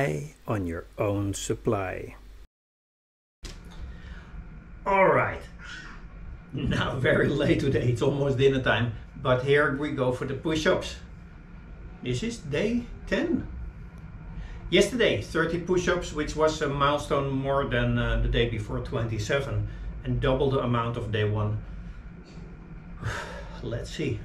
Rely on your own supply. All right. Now, very late today, it's almost dinner time, but here we go for the push ups. This is day 10. Yesterday, 30 push ups, which was a milestone more than uh, the day before 27, and double the amount of day 1. Let's see.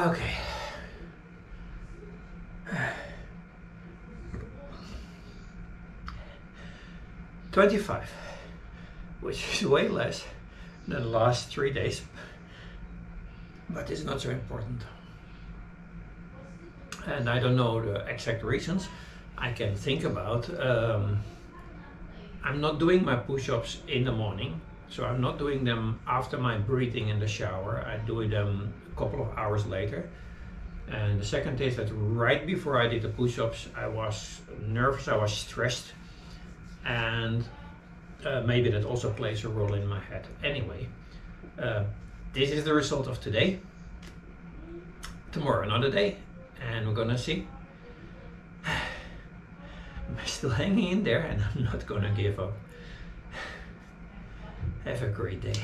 Okay. Twenty-five, which is way less than the last three days, but it's not so important. And I don't know the exact reasons. I can think about. Um, I'm not doing my push-ups in the morning, so I'm not doing them after my breathing in the shower. I do them a couple of hours later. And the second is that right before I did the push-ups, I was nervous, I was stressed, and uh, maybe that also plays a role in my head. Anyway, uh, this is the result of today. Tomorrow another day, and we're gonna see. I'm still hanging in there, and I'm not gonna give up. Have a great day.